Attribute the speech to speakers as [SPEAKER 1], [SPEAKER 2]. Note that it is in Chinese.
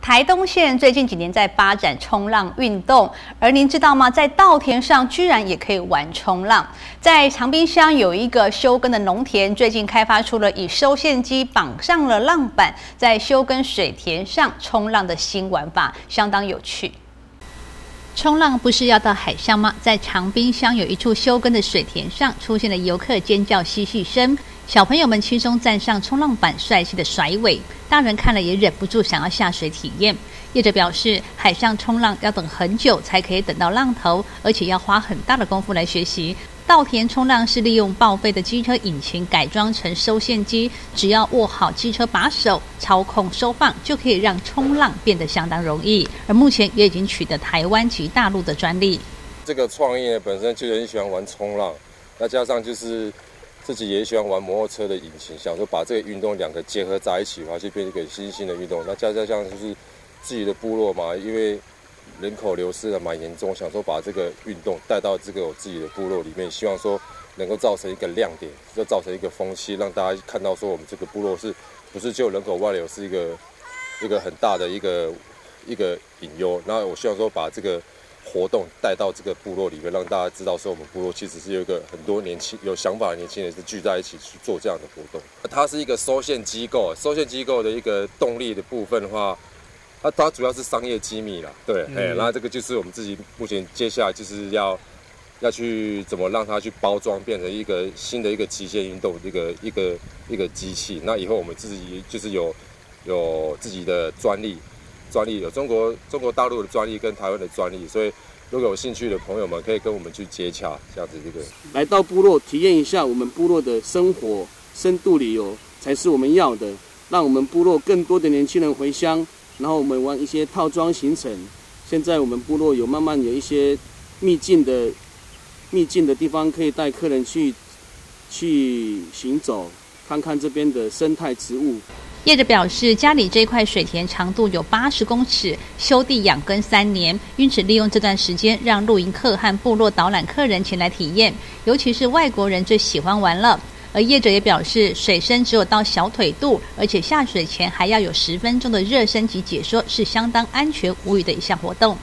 [SPEAKER 1] 台东县最近几年在发展冲浪运动，而您知道吗？在稻田上居然也可以玩冲浪。在长滨乡有一个休耕的农田，最近开发出了以收线机绑上了浪板，在休耕水田上冲浪的新玩法，相当有趣。冲浪不是要到海上吗？在长滨乡有一处休耕的水田上，出现了游客尖叫嬉戏声。小朋友们轻松站上冲浪板，帅气的甩尾，大人看了也忍不住想要下水体验。业者表示，海上冲浪要等很久才可以等到浪头，而且要花很大的功夫来学习。稻田冲浪是利用报废的机车引擎改装成收线机，只要握好机车把手，操控收放，就可以让冲浪变得相当容易。而目前也已经取得台湾及大陆的专利。
[SPEAKER 2] 这个创业本身就很喜欢玩冲浪，再加上就是。自己也喜欢玩摩托车的引擎，想说把这个运动两个结合在一起的话，就变成一个新兴的运动。那加加上就是自己的部落嘛，因为人口流失的蛮严重，想说把这个运动带到这个我自己的部落里面，希望说能够造成一个亮点，就造成一个风气，让大家看到说我们这个部落是不是就人口外流是一个一个很大的一个一个隐忧。那我希望说把这个。活动带到这个部落里面，让大家知道说我们部落其实是有一个很多年轻有想法的年轻人是聚在一起去做这样的活动。它是一个收线机构，收线机构的一个动力的部分的话，它它主要是商业机密啦，对，哎，那这个就是我们自己目前接下来就是要要去怎么让它去包装，变成一个新的一个极限运动，一个一个一个机器。那以后我们自己就是有有自己的专利。专利有中国中国大陆的专利跟台湾的专利，所以如果有兴趣的朋友们可以跟我们去接洽，这样子这个
[SPEAKER 3] 来到部落体验一下我们部落的生活，深度旅游才是我们要的，让我们部落更多的年轻人回乡，然后我们玩一些套装行程。现在我们部落有慢慢有一些秘境的秘境的地方，可以带客人去去行走，看看这边的生态植物。
[SPEAKER 1] 业者表示，家里这块水田长度有八十公尺，修地养耕三年，因此利用这段时间让露营客和部落导览客人前来体验，尤其是外国人最喜欢玩了。而业者也表示，水深只有到小腿肚，而且下水前还要有十分钟的热身及解说，是相当安全无虞的一项活动。